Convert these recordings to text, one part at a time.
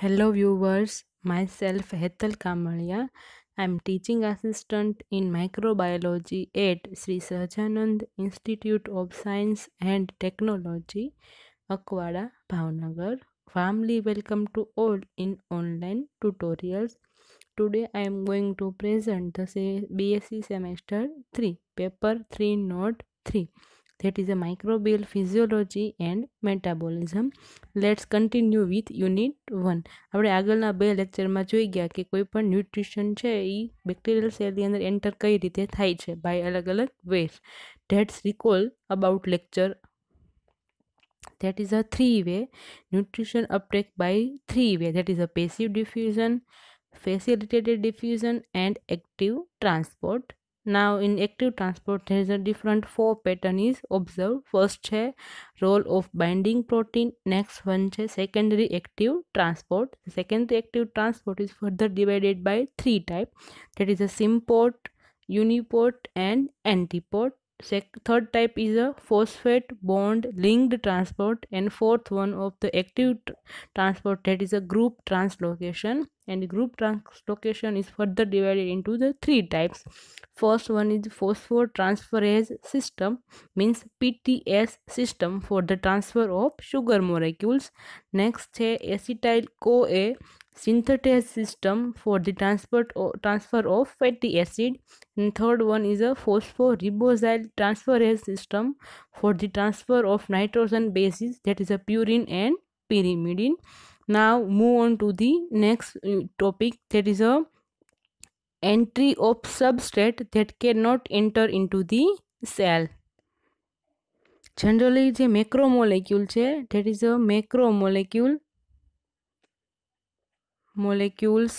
Hello viewers, myself Hetal Kamalia. I'm teaching assistant in microbiology at Sri Sajanand Institute of Science and Technology, Akwada, Bhavnagar. Warmly welcome to all in online tutorials. Today I am going to present the BSc semester 3, paper 3 note 3. That is a microbial physiology and metabolism. Let's continue with unit 1. આપણે આગળના બે લેક્ચરમાં જોઈ ગયા કે કોઈ પણ nutrition છે એ બેક્ટેરિયલ સેલની અંદર એન્ટર કઈ રીતે થાય છે બાય અલગ અલગ ways that's recall about lecture that is a three way nutrition uptake by three way that is a passive diffusion facilitated diffusion and active transport now in active transport there is a different four pattern is observed. First છે role of binding protein next one છે secondary active transport. Secondary active transport is further divided by three type. That is a symport uniport and antiport third type is a phosphate bond linked transport and fourth one of the active tr- transport that is a group translocation. And group translocation is further divided into the three types. First one is phosphotransferase system means pts system for the transfer of sugar molecules. Next acetyl coa synthetase system for the transport transfer of fatty acid. And third one is a phosphoribosyl transferase system for the transfer of nitrogen bases that is a purine and pyrimidine. Now move on to the next uh, topic that is a entry of substrate that cannot enter into the cell. Generally જે macromolecule છે that is a macromolecule molecules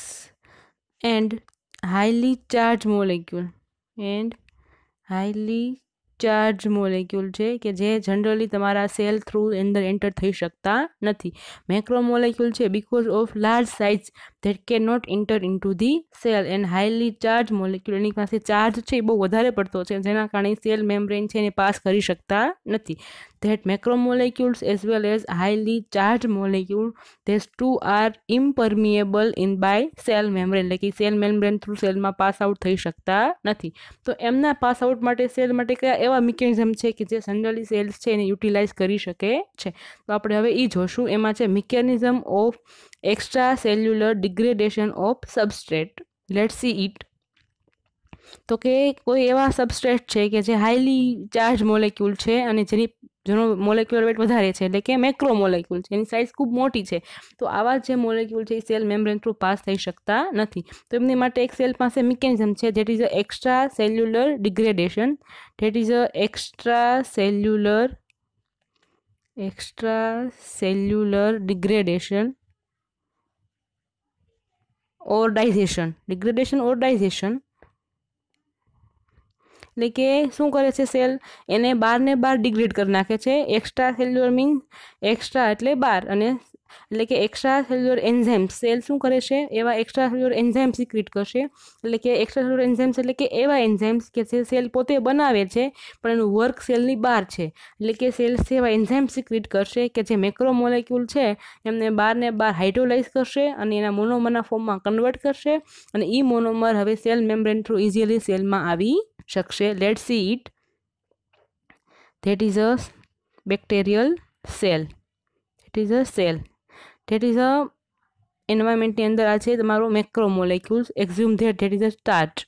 and highly charged molecule. And highly charge molecule છે કે જે generally તમારા cell through અંદર enter થઈ શકતા નથી. મેક્રો મોલેક્યુલ છે because of large size that can not enter into the cell and highly charge molecule એની પાસે ચાર્જ છે એ બહુ વધારે પડતો છે. જેના કારણે સેલ મેમ્બ્રેન છે એને પાસ કરી શકતા નથી. That macromolecules as well as highly charge molecule these two are impermeable in by cell membrane એટલે કે સેલ મેમ્બ્રેન થ્રુ સેલમાં પાસ આઉટ થઈ શકતા નથી. તો એમના પાસ આઉટ માટે સેલ માટે કયા એવા મિકેનિઝમ છે કે જે જનરલી સેલ્સ છે એને યુટિલાઇઝ કરી શકે છે? તો આપણે હવે એ જોશું. એમાં છે mechanism of extracellular degradation of substrate let see it તો કે કોઈ એવા સબસ્ટ્રેટ છે કે જે હાઈલી ચાર્જ મોલેક્યુલ છે અને જેની જેનો મોલેક્યુલર વેટ વધારે છે, એટલે કે મેક્રો મોલેક્યુલ છે, એની સાઇઝ ખૂબ મોટી છે, તો આવા જે મોલેક્યુલ છે એ સેલ મેમ્બ્રેન થ્રુ પાસ થઈ શકતા નથી. તો એમની માટે એક સેલ પાસે મિકેનિઝમ છે that is a extracellular degradation that is a extracellular extracellular degradation or digestion degradation or digestion એટલે કે શું કરે છે સેલ? એને બારને બાર ડિગ્રેડ કરી નાખે છે. એક્સ્ટ્રા સેલ્યુલર મીન એક્સ્ટ્રા એટલે બાર અને એટલે કે એક્સ્ટ્રા સેલ્યુલર એન્ઝાઇમ સેલ શું કરે છે? એવા એક્સ્ટ્રા સેલ્યુલર એન્ઝાઇમ સિક્રિટ કરશે. એટલે કે એક્સ્ટ્રા સેલ્યુલર એન્ઝાઇમ્સ એટલે કે એવા એન્ઝાઇમ્સ કે જે સેલ પોતે બનાવે છે, પણ એનું વર્ક સેલની બહાર છે. એટલે કે સેલ્સ એવા એન્ઝાઇમ સિક્રિટ કરશે કે જે મેક્રોમોલેક્યુલ છે, એમને બહારને બહાર હાઇડ્રોલાઇઝ કરશે અને એના મોનોમરના ફોર્મમાં કન્વર્ટ કરશે અને એ મોનોમર હવે સેલ મેમ્બ્રેન થ્રુ ઇઝીલી સેલમાં આવી શકશે. Let see it that is a bacterial cell it is a cell that is a એન્વાયરમેન્ટની અંદર આ છે, તમારો macromolecules assume that that is a starch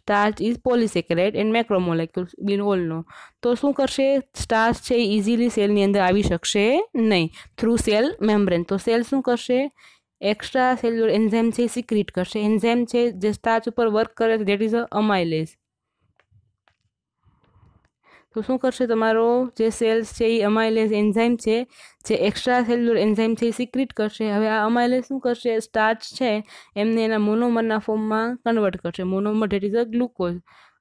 starch is polysaccharide and macromolecules been ઓલનો તો શું કરશે? સ્ટાર્ચ છે ઇઝીલી સેલની અંદર આવી શકશે નહીં. થ્રુ સેલ મેમ્બ્રેન તો સેલ શું કરશે? એક્સ્ટ્રા સેલ્યુલર એન્ઝાઇમ છે એ સિક્રિટ કરશે. એન્ઝાઇમ છે જે સ્ટાર્ચ ઉપર વર્ક કરે છે ધેટ ઇઝ અ અમાઇલેઝ તો શું કરશે તમારો જે સેલ્સ છે એ અમાઇલેસ એન્ઝાઇમ છે, જે એક્સ્ટ્રા સેલ્યુલર એન્ઝાઇમ છે એ સિક્રિટ કરશે. હવે આ અમાઇલેસ શું કરશે? સ્ટાર્ચ છે, એમને એના મોનોમરના ફોર્મમાં કન્વર્ટ કરશે. Monomer that is a glucose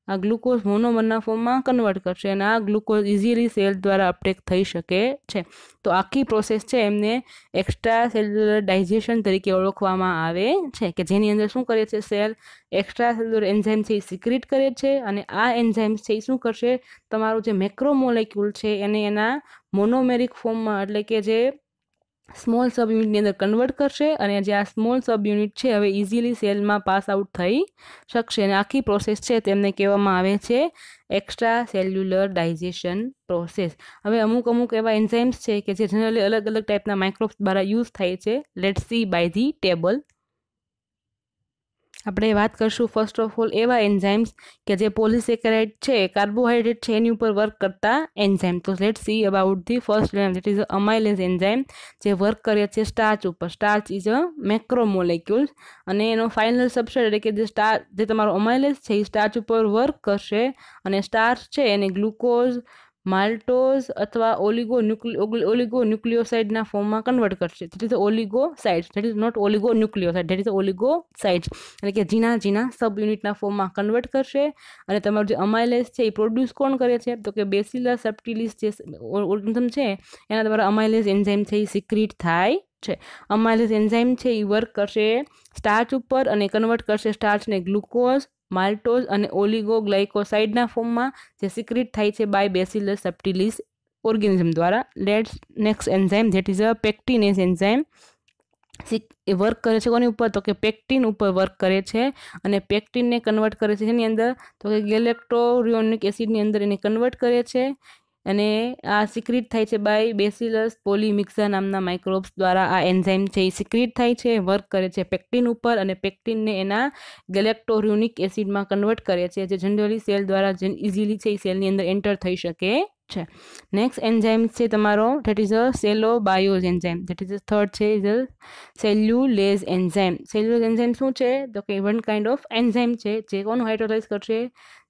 આ ગ્લુકોઝ મોનોમરના ફોર્મમાં કન્વર્ટ કરશે અને આ ગ્લુકોઝ ઇઝીલી સેલ દ્વારા અપટેક થઈ શકે છે. તો આખી પ્રોસેસ છે એમને એક્સ્ટ્રા સેલ્યુલર ડાયજેશન તરીકે ઓળખવામાં આવે છે કે જેની અંદર શું કરે છે સેલ એક્સ્ટ્રા સેલ્યુલર એન્ઝાઇમ છે એ સિક્રિટ કરે છે અને આ એન્ઝાઇમ્સ છે એ શું કરશે? તમારું જે મેક્રોમોલેક્યુલ છે એને એના મોનોમેરિક ફોર્મમાં એટલે કે જે સ્મોલ સબ યુનિટની અંદર કન્વર્ટ કરશે અને જે આ સ્મોલ સબ યુનિટ છે, હવે ઇઝીલી સેલમાં પાસ આઉટ થઈ શકશે અને આખી પ્રોસેસ છે તેમને કહેવામાં આવે છે એક્સ્ટ્રા સેલ્યુલર ડાયજેશન પ્રોસેસ. હવે અમુક અમુક એવા એન્ઝાઇમ્સ છે કે જે જનરલી અલગ અલગ ટાઈપના માઇક્રોબ્સ દ્વારા યુઝ થાય છે. Let see by the table આપણે વાત કરશું ફર્સ્ટ ઓફ ઓલ એવા એન્ઝાઇમ્સ કે જે પોલિસેકેરાઇડ છે કાર્બોહાઈડ્રેટ છે, એની ઉપર વર્ક કરતા એન્ઝાઇમ તો let see about the first that is amylase enzyme જે વર્ક કરે છે સ્ટાર્ચ ઉપર. સ્ટાર્ચ ઇઝ અ મેક્રોમોલેક્યુલ્સ અને એનો ફાઇનલ સબસ્ટ્રેટ એટલે કે જે સ્ટાર જે તમારો અમાઇલેઝ છે, એ સ્ટાર્ચ ઉપર વર્ક કરશે અને સ્ટાર્ચ છે, એને ગ્લુકોઝ માલ્ટોઝ અથવા ઓલિગો ઓલિગો ન્યુક્લિયોસાઇડના ફોર્મમાં કન્વર્ટ કરશે. That is oligosides that is not oligo nucleoside that is oligosides એટલે કે ઝીણા ઝીણા સબ યુનિટના ફોર્મમાં કન્વર્ટ કરશે અને તમારું જે અમાઇલેસ છે એ પ્રોડ્યુસ કોણ કરે છે? તો કે બેસિલા સપ્ટિલિસ જે ઓર્ગનિઝમ છે, એના દ્વારા અમાઇલેસ એન્ઝાઇમ છે એ સિક્રિટ થાય છે. અમાઇલેસ એન્ઝાઇમ છે એ વર્ક કરશે સ્ટાર્ચ ઉપર અને કન્વર્ટ કરશે સ્ટાર્ચને ગ્લુકોઝ માલ્ટોઝ અને ઓલિગોગ્લાઇકોસાઇડના ફોર્મમાં જે સિક્રિટ થાય છે બાય બેસિલસ સપ્ટિલિસ ઓર્ગેનિઝમ દ્વારા. Let's next enzyme that is a pectinase enzyme A work કરે છે કોની ઉપર? તો કે પેક્ટિન ઉપર વર્ક કરે છે અને પેક્ટિનને કન્વર્ટ કરે છે એની અંદર. તો કે ગેલેક્ટોરિયોનિક એસિડની અંદર એને કન્વર્ટ કરે છે. અને આ સિક્રિટ થાય છે બાય બેસિલસ પોલીમિક્સા નામના માઇક્રોબ્સ દ્વારા આ એન્ઝાઇમ છે એ સિક્રિટ થાય છે વર્ક કરે છે પેક્ટિન ઉપર અને પેક્ટિનને એના ગેલેક્ટોર્યુનિક એસિડમાં કન્વર્ટ કરે છે જે જનરલી સેલ દ્વારા ઇઝીલી છે એ સેલની અંદર એન્ટર થઈ શકે છે. નેક્સ્ટ એન્ઝાઇમ છે તમારો that is a cellobiose enzyme that is a third છે is a cellulase enzyme cellulase enzyme શું છે? તો કે વન કાઇન્ડ ઓફ એન્ઝાઇમ છે જે કોનું હાઇડ્રોલાઇઝ કરશે?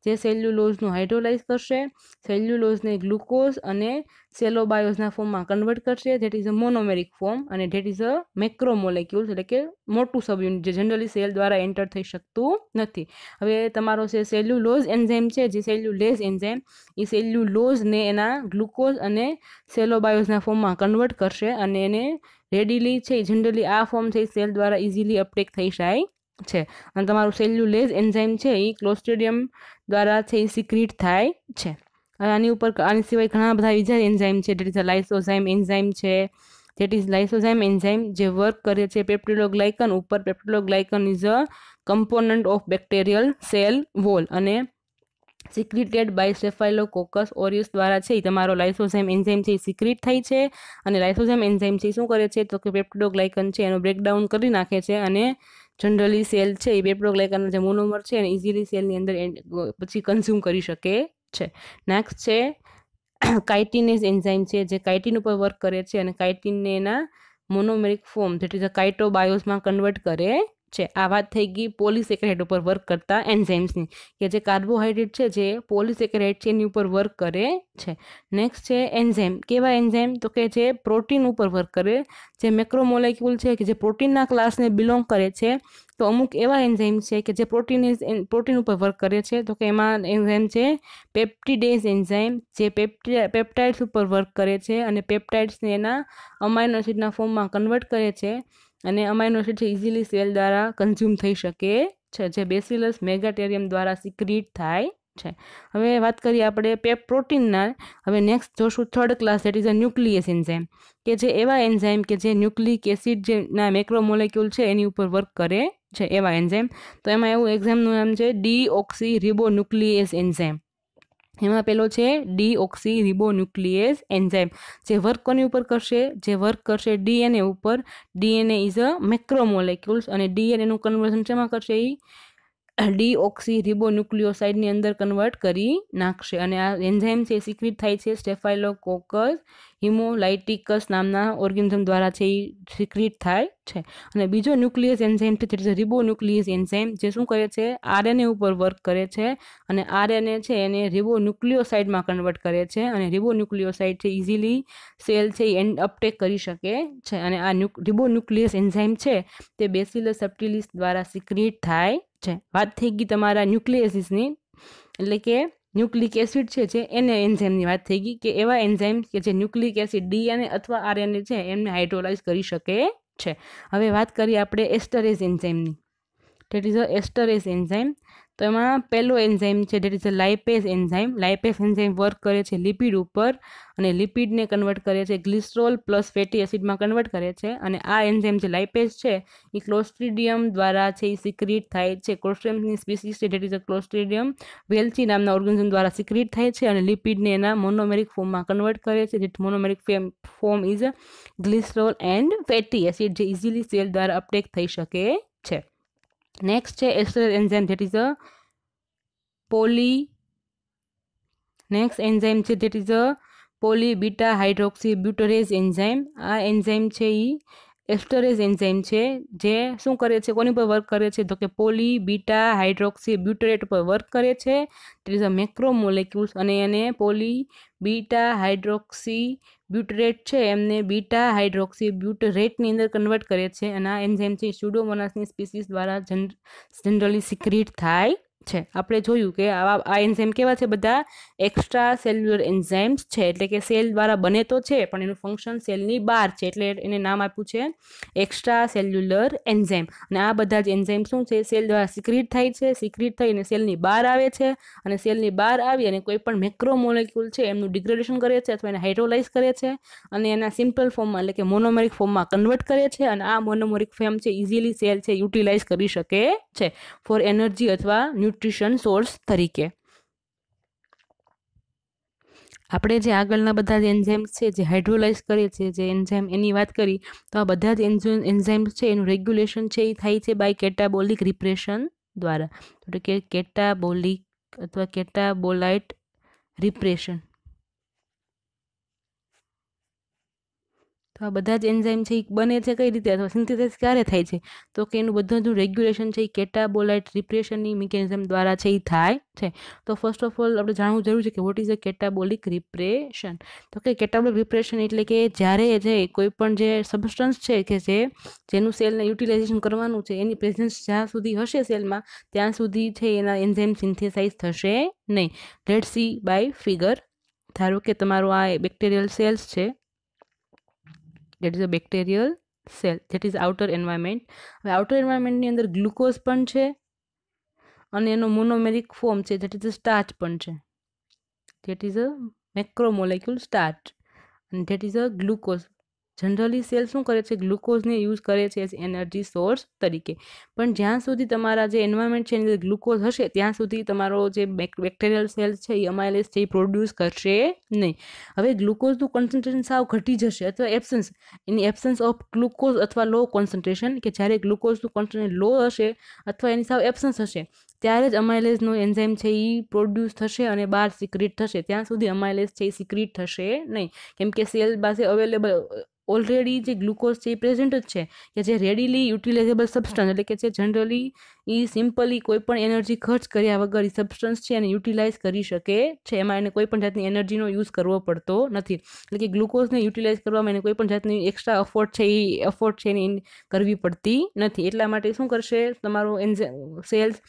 જે સેલ્યુલોઝનું હાઇડ્રોલાઇઝ કરશે, સેલ્યુલોઝને ગ્લુકોઝ અને સેલોબાયોઝના ફોર્મમાં કન્વર્ટ કરશે. That is a monomeric form અને ધેટ ઇઝ અ મેક્રોમોલેક્યુલ્સ એટલે કે મોટું સબયુનિટ જે જનરલી સેલ દ્વારા એન્ટર થઈ શકતું નથી. હવે તમારો છે સેલ્યુલોઝ એન્ઝાઇમ છે, જે સેલ્યુલેઝ એન્ઝાઇમ એ સેલ્યુલોઝને એના ગ્લુકોઝ અને સેલોબાયોઝના ફોર્મમાં કન્વર્ટ કરશે અને એને રેડીલી છે જનરલી આ ફોર્મ છે સેલ દ્વારા ઇઝીલી અપટેક થઈ જાય છે. અને તમારું સેલ્યુલેઝ એન્ઝાઇમ છે, એ ક્લોસ્ટ્રિડિયમ દ્વારા છે એ સિક્રિટ થાય છે. આની ઉપર આની સિવાય ઘણા બધા બીજા એન્ઝાઇમ છે ડેટ ઇઝ લાઇસોઝાઇમ એન્ઝાઇમ છે ધેટ ઇઝ લાઇસોઝાઇમ એન્ઝાઇમ જે વર્ક કરે છે પેપ્ટિલોગ્લાયકન ઉપર. Peptidoglycan is a component of bacterial cell wall અને સિક્રિટેડ બાય સેફાઇલોકોકસ ઓરિયસ દ્વારા છે તમારો લાઇસોઝાઇમ એન્ઝાઇમ છે એ સિક્રિટ થાય છે. અને લાઇસોઝાઇમ એન્ઝાઇમ છે શું કરે છે તો કે પેપ્ટિડોગ્લાયકન છે એનો બ્રેકડાઉન કરી નાખે છે અને જનરલી સેલ છે, એ પેપ્ટોગ્લાયકાનના જે મોનોમર છે, એને ઇઝીલી સેલની અંદર પછી કન્ઝ્યુમ કરી શકે છે. નેક્સ્ટ છે કાઇટિનેસ એન્ઝાઇમ છે, જે કાઇટિન ઉપર વર્ક કરે છે અને કાઇટિનને એના મોનોમેરિક ફોર્મ જેટલી અ કાઇટોબાયોસમાં કન્વર્ટ કરે છે. આ વાત થઈ ગઈ પોલીસેક્રેટ ઉપર વર્ક કરતા એન્ઝાઇમ્સની કે જે કાર્બોહાઈડ્રેટ છે, જે પોલીસેક્રેટ છે, એની ઉપર વર્ક કરે છે. નેક્સ્ટ છે એન્ઝાઇમ કેવા એન્ઝાઇમ તો કે જે પ્રોટીન ઉપર વર્ક કરે, જે મેક્રોમોલેક્યુલ છે, કે જે પ્રોટીનના ક્લાસને બિલોંગ કરે છે. તો અમુક એવા એન્ઝાઇમ છે કે જે પ્રોટીન પ્રોટીન ઉપર વર્ક કરે છે. તો કે એમાં એન્ઝાઇમ છે પેપ્ટિડેઝ એન્ઝાઇમ જે પેપ્ટાઇડ્સ ઉપર વર્ક કરે છે અને પેપ્ટાઇડ્સને એના અમાઇનો એસિડના ફોર્મમાં કન્વર્ટ કરે છે. અને અમાઇનો એસિડ છે ઇઝીલી સેલ દ્વારા કન્ઝ્યુમ થઈ શકે છે, જે બેસિલસ મેગાટેરિયમ દ્વારા સિક્રિટ થાય છે. હવે વાત કરીએ આપણે પેપ પ્રોટીનના હવે નેક્સ્ટ જોશું third class that is a nuclease enzyme કે જે એવા એન્ઝાઇમ કે જે ન્યુક્લિક એસિડ જેના મેક્રોમોલેક્યુલ છે એની ઉપર વર્ક કરે છે એવા એન્ઝાઇમ તો એમાં એવું એક્ઝામનું નામ છે ડી ઓક્સી રિબોન્યુક્લિયસ એન્ઝાઇમ એમાં પેલો છે ડી ઓક્સી રિબોન્યુક્લિયેઝ એન્ઝાઇમ. જે વર્ક કોની ઉપર કરશે? જે વર્ક કરશે ડીએનએ ઉપર. ડીએનએ ઇઝ અ મેક્રોમોલેક્યુલ્સ અને ડીએનએનું કન્વર્ઝન શેમાં કરશે એ ડી ઓક્સી રિબોન્યુક્લિયોસાઇડની અંદર કન્વર્ટ કરી નાખશે. અને આ એન્ઝાઇમ છે સિક્રિટ થાય છે સ્ટેફાઇલોકોકસ હિમોલાઇટિકસ નામના ઓર્ગેનિઝમ દ્વારા છે એ સિક્રિટ થાય છે. અને બીજો ન્યુક્લિયસ એન્ઝાઇમ છે, જે રિબો ન્યુક્લિયસ એન્ઝાઇમ જે શું કરે છે? આરએનએ ઉપર વર્ક કરે છે અને આરએનએ છે એને રિબો ન્યુક્લિયોસાઇડમાં કન્વર્ટ કરે છે અને રિબો ન્યુક્લિયોસાઇડ છે ઇઝીલી સેલ છે એ અપટેક કરી શકે છે. અને આ રિબો ન્યુક્લિયસ એન્ઝાઇમ છે તે બેસિલસ સપ્ટિલિસ દ્વારા સિક્રિટ થાય છે. વાત થઈ ગઈ તમારા ન્યુક્લિયસિસની, એટલે કે ન્યુક્લિક એસિડ છે જે એને એન્ઝાઇમની વાત થઈ ગઈ કે એવા એન્ઝાઇમ કે જે ન્યુક્લિક એસિડ ડીએનએ અથવા આરએનએ છે એમને હાઇડ્રોલાઇઝ કરી શકે છે. હવે વાત કરીએ આપણે esterase એન્ઝાઇમની. That is a esterase enzyme તો એમાં પહેલો એન્ઝાઇમ છે that is a lipase enzyme lipase enzyme work કરે છે લિપિડ ઉપર અને લિપિડને કન્વર્ટ કરે છે ગ્લિસ્ટ્રોલ પ્લસ ફેટી એસિડમાં કન્વર્ટ કરે છે. અને આ એન્ઝાઇમ જે લાઇપેસ છે, એ ક્લોસ્ટ્રીડિયમ દ્વારા છે, એ સિક્રિટ થાય છે. ક્લોસ્ટ્રિયમની સ્પીસીસ છે that is a clostridium welchii નામના ઓર્ગેનિઝમ દ્વારા સિક્રિટ થાય છે અને લિપિડને એના મોનોમેરિક ફોર્મમાં કન્વર્ટ કરે છે. જે monomeric form is glycerol and fatty acid જે ઇઝીલી સેલ દ્વારા અપટેક થઈ શકે છે. નેક્સ્ટ છે ester enzyme that is a poly next enzyme છે that is a poly beta hydroxy butyrase enzyme આ એન્ઝાઇમ છે એ એસ્ટરેઝ એન્ઝાઇમ છે, જે શું કરે છે? કોની પર વર્ક કરે છે? તો કે પોલી બીટા હાઇડ્રોક્સી બ્યુટરેટ પર વર્ક કરે છે. ઇઝ અ મેક્રોમોલેક્યુલ્સ અને એને પોલી બીટા હાઇડ્રોક્સી બ્યુટરેટ છે, એમને બીટા હાઇડ્રોક્સી બ્યુટરેટની અંદર કન્વર્ટ કરે છે અને આ એન્ઝાઇમ છે સ્યુડોમોનાસની સ્પીસીસ દ્વારા જનરલી સિક્રિટ થાય. છે. આપણે જોયું કે આવા, આ એન્ઝાઇમ કેવા છે બધા? એક્સ્ટ્રા સેલ્યુલર એન્ઝાઇમ્સ છે. એટલે કે સેલ દ્વારા બને તો છે, પણ એનું ફંક્શન સેલની બહાર છે. એટલે એને નામ આપ્યું છે એક્સ્ટ્રા સેલ્યુલર એન્ઝાઇમ. અને આ બધા જ એન્ઝાઇમ શું છે? સેલ દ્વારા સિક્રિટ થાય છે. સિક્રિટ થઈને સેલની બહાર આવે છે. અને સેલની બહાર આવી અને કોઈ પણ મેક્રોમોલેક્યુલ છે, એમનું ડિગ્રેડેશન કરે છે અથવા એને હાઇડ્રોલાઇઝ કરે છે અને એના સિમ્પલ ફોર્મમાં એટલે કે મોનોમેરિક ફોર્મમાં કન્વર્ટ કરે છે અને આ મોનોમેરિક ફોર્મ છે ઇઝીલી સેલ છે યુટિલાઇઝ કરી શકે છે. ફોર એનર્જી અથવા ન્યુટ્રિશન સોર્સ તરીકે. આપણે જે આગળના બધા જ એન્ઝાઇમ્સ છે, જે હાઇડ્રોલાઇઝ કરે છે, જે એન્ઝાઇમ એની વાત કરી, તો આ બધા જ એન્ઝાઇમ્સ છે, એનું રેગ્યુલેશન છે, એ થાય છે બાય કેટાબોલિક રિપ્રેશન દ્વારા. એટલે કે કેટાબોલિક અથવા કેટાબોલાઇટ રિપ્રેશન તો આ બધા જ એન્ઝાઇમ છે, એ બને છે કઈ રીતે? અથવા સિન્થેસિસ ક્યારે થાય છે? તો કે એનું બધું જ રેગ્યુલેશન છે, એ કેટાબોલાઇટ રિપ્રેશનની મિકેનિઝમ દ્વારા છે, એ થાય છે. તો ફર્સ્ટ ઓફ ઓલ આપણે જાણવું જરૂર છે કે વોટ ઇઝ અ કેટાબોલિક રિપ્રેશન તો કે કેટાબોલિક રિપ્રેશન એટલે કે જ્યારે જે કોઈ પણ જે સબસ્ટન્સ છે કે જે, જેનું સેલને યુટિલાઇઝેશન કરવાનું છે, એની પ્રેઝન્સ જ્યાં સુધી હશે સેલમાં ત્યાં સુધી છે એના એન્ઝાઇમ સિન્થેસાઇઝ થશે નહીં. લેટ સી બાય ફિગર ધારો કે તમારો આ બેક્ટેરિયલ સેલ્સ છે that is a bacterial cell that is outer environment હવે આઉટર એન્વાયરમેન્ટની અંદર ગ્લુકોઝ પણ છે અને એનો મોનોમેરિક ફોર્મ છે. દેટ ઇઝ અ સ્ટાર્ચ પણ છે. That is a macromolecule starch અને that is a glucose generally cell શું કરે છે? ગ્લુકોઝને યુઝ કરે છે એઝ એનર્જી સોર્સ તરીકે. પણ જ્યાં સુધી તમારા જે એન્વાયરમેન્ટ છે એની અંદર ગ્લુકોઝ હશે, ત્યાં સુધી તમારો જે બેક્ટેરિયલ સેલ છે એ અમાઇલેસ છે એ પ્રોડ્યુસ કરશે નહીં. હવે ગ્લુકોઝનું કોન્સન્ટ્રેશન સાવ ઘટી જશે અથવા એબસન્સ એની એબસન્સ ઓફ ગ્લુકોઝ અથવા લો કોન્સન્ટ્રેશન કે જ્યારે ગ્લુકોઝનું કોન્સન્ટ્રેશન લો હશે અથવા એની સાવ એબસન્સ હશે, ત્યારે જ અમાઇલેઝનો એન્ઝાઇમ છે એ પ્રોડ્યુસ થશે અને બહાર સિક્રિટ થશે. ત્યાં સુધી અમાઇલેઝ છે એ સિક્રિટ થશે નહીં. કેમ કે સેલ પાસે અવેલેબલ ઓલરેડી જે ગ્લુકોઝ છે એ પ્રેઝન્ટ જ છે, કે જે રેડીલી યુટિલાઇઝેબલ સબસ્ટન્સ એટલે કે જે જનરલી એ સિમ્પલી કોઈ પણ એનર્જી ખર્ચ કર્યા વગર એ સબસ્ટન્સ છે એને યુટિલાઇઝ કરી શકે છે. એમાં એને કોઈ પણ જાતની એનર્જીનો યુઝ કરવો પડતો નથી. એટલે કે ગ્લુકોઝને યુટિલાઇઝ કરવામાં એને કોઈ પણ જાતની એક્સ્ટ્રા અફોર્ડ છે એ અફોર્ડ છે એની કરવી પડતી નથી. એટલા માટે શું કરશે? તમારો એન્ઝ સેલ્સ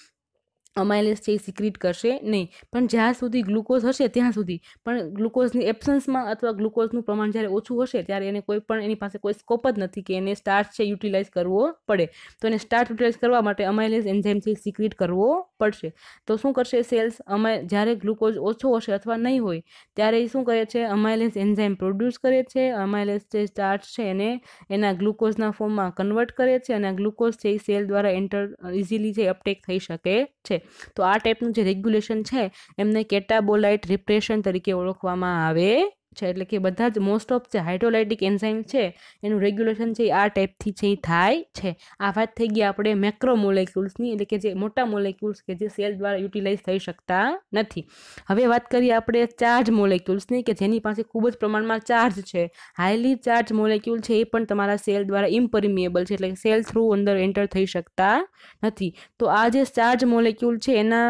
અમાઇલેસ છે એ સિક્રિટ કરશે નહીં. પણ જ્યાં સુધી ગ્લુકોઝ હશે ત્યાં સુધી. પણ ગ્લુકોઝની એબસન્સમાં અથવા ગ્લુકોઝનું પ્રમાણ જ્યારે ઓછું હશે ત્યારે એને કોઈ પણ એની પાસે કોઈ સ્કોપ જ નથી કે એને સ્ટાર્ચ છે યુટિલાઇઝ કરવો પડે. તો એને સ્ટાર્ટ યુટિલાઇઝ કરવા માટે અમાઇલેસ એન્ઝાઇમ છે સિક્રિટ કરવો પડશે. તો શું કરશે સેલ્સ અમાય જ્યારે ગ્લુકોઝ ઓછો હશે અથવા નહીં હોય, ત્યારે એ શું કરે છે? અમાઇલેસ એન્ઝાઇમ પ્રોડ્યુસ કરે છે. અમાઇલેસ જે સ્ટાર્ચ છે એને, એના ગ્લુકોઝના ફોર્મમાં કન્વર્ટ કરે છે અને ગ્લુકોઝ છે એ સેલ દ્વારા એન્ટર ઇઝીલી જે અપટેક થઈ શકે છે. તો આ ટાઈપનું જે રેગ્યુલેશન છે એમને કેટાબોલાઇટ રિપ્રેશન તરીકે ઓળખવામાં આવે છે, એટલે કે બધા જ મોસ્ટ ઓફ જે હાઇડ્રોલાઇટિક એન્ઝાઇમ છે, એનું રેગ્યુલેશન છે આ ટાઈપથી છે, એ થાય છે. આ વાત થઈ ગઈ આપણે મેક્રો મોલેક્યુલ્સની એટલે કે જે મોટા મોલેક્યુલ્સ કે જે સેલ દ્વારા યુટિલાઇઝ થઈ શકતા નથી. હવે વાત કરીએ આપણે ચાર્જ મોલેક્યુલ્સની કે જેની પાસે ખૂબ જ પ્રમાણમાં ચાર્જ છે. હાઈલી ચાર્જ મોલેક્યુલ છે, એ પણ તમારા સેલ દ્વારા ઇમ્પરિમિએબલ છે, એટલે કે સેલ થ્રુ અંદર એન્ટર થઈ શકતા નથી. તો આ જે ચાર્જ મોલેક્યુલ છે, એના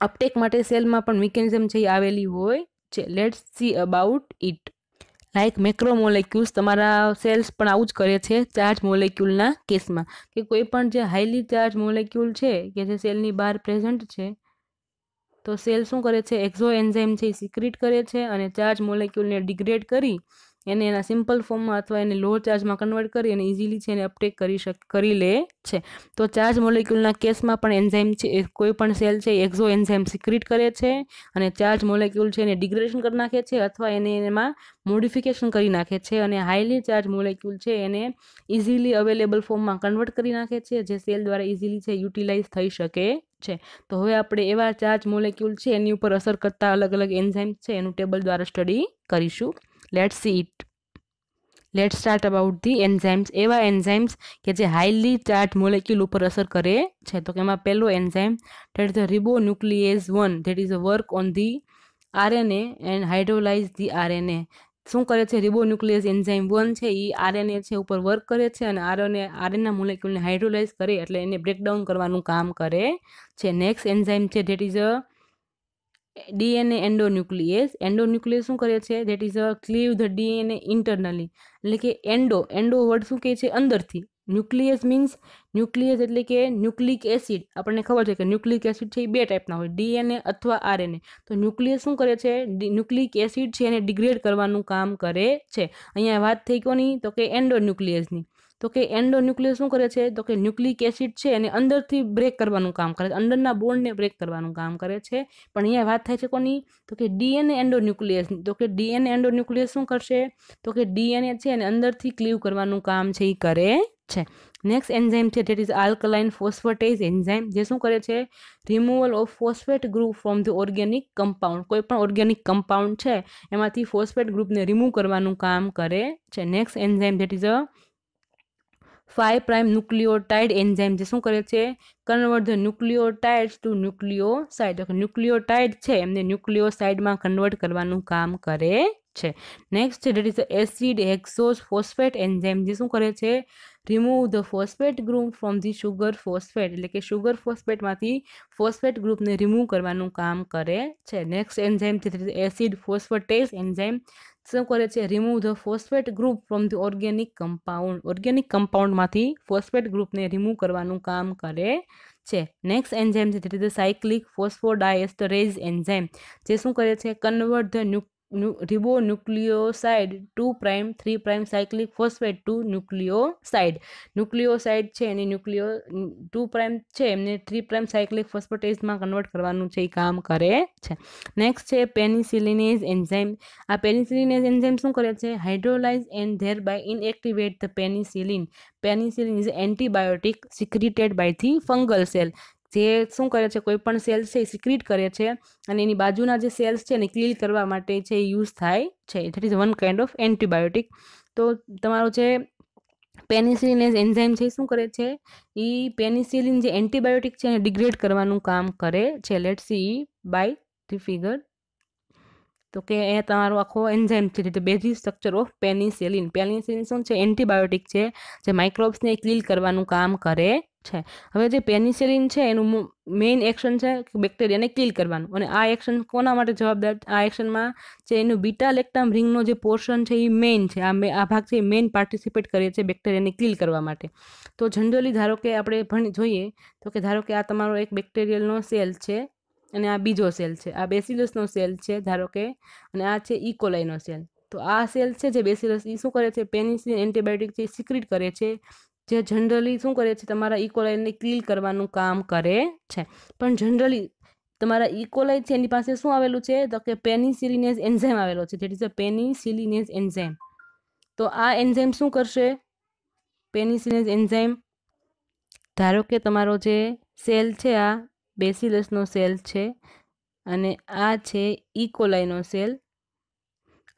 અપટેક માટે સેલમાં પણ મિકેનિઝમ છે એ આવેલી હોય છે. Let's see about it like macromolecules તમારા સેલ્સ પણ આવું જ કરે છે ચાર્જ મોલેક્યુલના કેસમાં કે કોઈ પણ જે હાઈલી ચાર્જ મોલેક્યુલ છે, કે જે સેલની બહાર પ્રેઝન્ટ છે, તો સેલ શું કરે છે? એક્ઝો એન્ઝાઇમ છે એ સિક્રિટ કરે છે અને ચાર્જ મોલેક્યુલને ડિગ્રેડ કરી એને એના સિમ્પલ ફોર્મમાં અથવા એને લો ચાર્જમાં કન્વર્ટ કરી અને ઇઝીલી છે એને અપટેક કરી શક, કરી લે છે. તો ચાર્જ મોલેક્યુલના કેસમાં પણ એન્ઝાઇમ છે, એ કોઈ પણ સેલ છે એક્ઝો એન્ઝાઇમ સિક્રિટ કરે છે અને ચાર્જ મોલેક્યુલ છે એને ડિગ્રેડેશન કરી નાખે છે અથવા એને એમાં મોડિફિકેશન કરી નાખે છે અને હાઈલી ચાર્જ મોલેક્યુલ છે એને ઇઝીલી અવેલેબલ ફોર્મમાં કન્વર્ટ કરી નાખે છે, જે સેલ દ્વારા ઇઝીલી છે યુટિલાઇઝ થઈ શકે છે. તો હવે આપણે એવા ચાર્જ મોલેક્યુલ છે એની ઉપર અસર કરતા અલગ અલગ એન્ઝાઇમ છે એનું ટેબલ દ્વારા સ્ટડી કરીશું. Let see it let start about the enzymes એવા એન્ઝાઇમ્સ કે જે હાઈલી ચાર્જ મોલેક્યુલ ઉપર અસર કરે છે. તો કે એમાં પહેલો enzyme that is the ribonuclease one that is a work on the RNA and hydrolyze the RNA શું કરે છે? રિબો રિબોન્યુક્લિયસ એન્ઝાઇમ વન છે. એ આરએનએ છે ઉપર વર્ક કરે છે અને આરએનએ આરએનના મોલેક્યુલને હાઇડ્રોલાઇઝ કરે એટલે એને બ્રેકડાઉન કરવાનું કામ કરે છે. નેક્સ્ટ એન્ઝાઇમ છે that is a DNA endonuclease endonuclease શું કરે છે? That is a cleave the DNA internally એટલે કે એન્ડો એન્ડો વર્ડ શું કહે છે? અંદરથી. ન્યુક્લિયસ મીન્સ ન્યુક્લિયસ એટલે કે ન્યુક્લિક એસિડ. આપણને ખબર છે કે ન્યુક્લિક એસિડ છે એ બે ટાઈપના હોય, ડીએનએ અથવા આરએનએ. તો ન્યુક્લિયસ શું કરે છે? ન્યુક્લિક એસિડ છે એને ડિગ્રેડ કરવાનું કામ કરે છે. અહીંયા વાત થઈ કોની? તો કે એન્ડોન્યુક્લિયસની તો કે એન્ડો ન્યુક્લિયસ શું કરે છે? તો કે ન્યુક્લિક એસિડ છે એને અંદરથી બ્રેક કરવાનું કામ કરે છે. અંદરના બોન્ડને બ્રેક કરવાનું કામ કરે છે. પણ અહીંયા વાત થાય છે કોની? તો કે ડીએનએ એન્ડોન્યુક્લિયસની તો કે ડીએનએ એન્ડોન્યુક્લિયસ શું કરશે? તો કે ડીએનએ છે એને અંદરથી ક્લીવ કરવાનું કામ છે એ કરે છે. નેક્સ્ટ એન્ઝાઇમ છે that is alkaline phosphatase enzyme જે શું કરે છે? Removal of phosphate group from the organic compound કોઈ પણ ઓર્ગેનિક કમ્પાઉન્ડ છે, એમાંથી ફોસ્ફેટ ગ્રુપને રિમૂવ કરવાનું કામ કરે છે. Next enzyme that is a five prime nucleotide enzyme જે શું કરે છે? Convert the nucleotide to nucleoside nucleotide છે, એમને ન્યુક્લિયોસાઇડમાં કન્વર્ટ કરવાનું કામ કરે છે. નેક્સ્ટ છે that is acid hexose phosphate enzyme જે શું કરે છે? Remove the phosphate group from the sugar phosphate એટલે કે શુગર ફોસ્ફેટમાંથી ફોસ્ફેટ ગ્રુપને રિમૂવ કરવાનું કામ કરે છે. નેક્સ્ટ એન્ઝાઇમ છે એસિડ ફોસ્ફેટેઝ એન્ઝાઇમ. શું કરે છે? Remove the phosphate group from the organic compound organic કમ્પાઉન્ડમાંથી phosphate ગ્રુપને રિમૂવ કરવાનું કામ કરે છે. નેક્સ્ટ એન્ઝાઇમ છે ઇઝ સાયક્લિક ફોસ્ફોડાયસ્ટરેઝ એન્ઝાઇમ જે શું કરે છે? Convert the new ribonucleoside two prime three prime cyclic phosphate to nucleoside nucleoside છે, એની ન્યુક્લિયો ટુ પ્રાઇમ છે, એમને થ્રી પ્રાઇમ સાયક્લિક ફોસ્ફેટેઝમાં કન્વર્ટ કરવાનું છે એ કામ કરે છે. નેક્સ્ટ છે પેનિસિલિનેઝ એન્ઝાઇમ આ પેનિસિલિનેઝ એન્ઝાઇમ શું કરે છે? Hydrolyze and thereby inactivate the penicillin penicillin is antibiotic secreted by the fungal cell જે શું કરે છે, કોઈ પણ સેલ્સ છે, એ સિક્રિટ કરે છે અને એની બાજુના જે સેલ્સ છે એને ક્લીલ કરવા માટે છે યુઝ થાય છે that is one kind of antibiotic તો તમારો જે પેનિસિલિનેઝ એન્ઝાઇમ છે શું કરે છે, એ પેનિસિલિન જે એન્ટીબાયોટિક છે એને ડિગ્રેડ કરવાનું કામ કરે છે. Let see by the figure તો કે એ તમારો આખો એન્ઝાઇમ છે જે basic structure of penicillin penicillin શું છે? એન્ટીબાયોટિક છે, જે માઇક્રોબ્સને ક્લીલ કરવાનું કામ કરે છે. હવે જે પેનિસિલિન છે, એનું મેઇન એક્શન છે બેક્ટેરિયાને કિલ કરવાનું. અને આ એક્શન કોના માટે જવાબદાર? આ એક્શનમાં જે એનું બીટા લેક્ટામ રિંગનો જે પોર્શન છે એ મેઇન છે. આ આ ભાગ છે, એ મેઇન પાર્ટિસિપેટ કરે છે બેક્ટેરિયાને કિલ કરવા માટે. તો જનરલી ધારો કે આપણે ભણી, જોઈએ, તો કે ધારો કે આ તમારો એક બેક્ટેરિયલનો સેલ છે અને આ બીજો સેલ છે. આ બેસિલસનો સેલ છે, ધારો કે, અને આ છે ઇકોલાઈનો સેલ તો આ સેલ છે જે બેસિલસ એ શું કરે છે? પેનિસિલિન એન્ટીબાયોટિક છે સિક્રિટ કરે છે જે જનરલી શું કરે છે, તમારા ઇકોલાઇનને ક્લીલ કરવાનું કામ કરે છે. પણ જનરલી તમારા ઇકોલાઈ છે એની પાસે શું આવેલું છે? તો કે પેનિસિલિનેઝ એન્ઝાઇમ આવેલો છે. That is a penicillinase enzyme તો આ એન્ઝાઇમ શું કરશે? પેનિસિલિનેઝ એન્ઝાઇમ ધારો કે તમારો જે સેલ છે, આ બેસિલસનો સેલ છે, અને આ છે ઇકોલાઇનો સેલ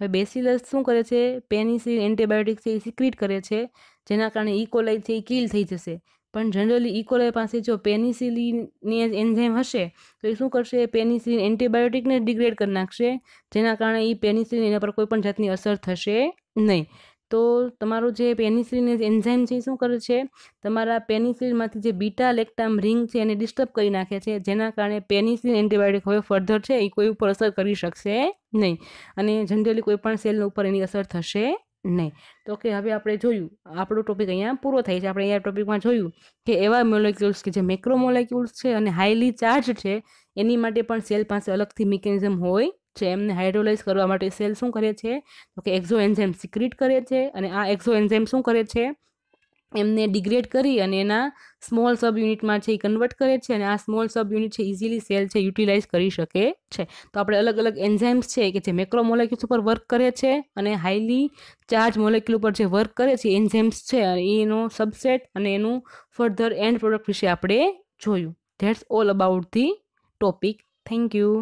હવે બેસિલસ શું કરે છે? પેનિસિલિન એન્ટીબાયોટિક છે, એ સિક્રિટ કરે છે, જેના કારણે ઇકોલાઈ છે, એ કિલ થઈ જશે. પણ જનરલી ઇકોલાઈ પાસે જો પેનિસિલિનની એન્ઝાઇમ હશે, તો એ શું કરશે? પેનિસિલિન એન્ટીબાયોટિકને ડિગ્રેડ કરી નાખશે, જેના કારણે એ પેનિસિલિન એના પર કોઈ પણ જાતની અસર થશે નહીં. તો તમારું જે પેનિસિલિન એન્ઝાઇમ છે એ શું કરે છે? તમારા પેનિસિલિનમાંથી જે બીટા લેક્ટામ રિંગ છે એને ડિસ્ટર્બ કરી નાખે છે. જેના કારણે પેનિસિલિન એન્ટીબાયોટિક હવે ફર્ધર છે, એ કોઈ ઉપર અસર કરી શકશે નહીં. અને જનરલી કોઈ પણ સેલ ઉપર એની અસર થશે નહીં. તો કે હવે આપણે જોયું, આપણો ટોપિક અહીંયા પૂરો થાય છે. આપણે અહીંયા ટોપિકમાં જોયું કે એવા મોલેક્યુલ્સ કે જે મેક્રો મોલેક્યુલ્સ છે અને હાઈલી ચાર્જ છે, એની માટે પણ સેલ પાસે અલગથી મિકેનિઝમ હોય છે, એમને હાઇડ્રોલાઇઝ કરવા માટે સેલ શું કરે છે? તો કે એક્ઝો એન્ઝાઇમ સિક્રિટ કરે છે અને આ એક્ઝો એન્ઝાઇમ શું કરે છે? એમને ડિગ્રેડ કરી અને એના સ્મોલ સબ યુનિટમાં છે એ કન્વર્ટ કરે છે અને આ સ્મોલ સબ યુનિટ છે ઇઝીલી સેલ છે યુટિલાઇઝ કરી શકે છે. તો આપણે અલગ અલગ એન્ઝાઇમ્સ છે કે જે મેક્રો મોલેક્યુલ્સ ઉપર વર્ક કરે છે અને હાઈલી ચાર્જ મોલેક્યુલ ઉપર જે વર્ક કરે છે એન્ઝાઇમ્સ છે એનો સબસેટ અને એનું ફર્ધર એન્ડ પ્રોડક્ટ વિશે આપણે જોયું. That's all about the topic thank you